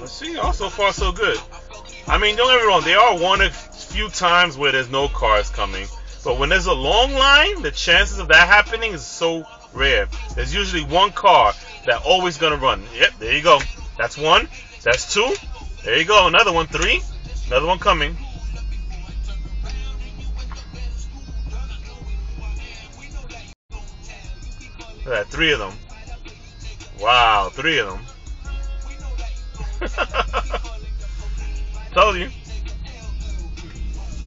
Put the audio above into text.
Let's see. Oh, so far so good. I mean, don't get me wrong. There are one a few times where there's no cars coming, but when there's a long line, the chances of that happening is so rare. There's usually one car that always gonna run. Yep, there you go. That's one. That's two. There you go. Another one. Three. Another one coming. Look at that. Three of them. Wow. Three of them. Told you.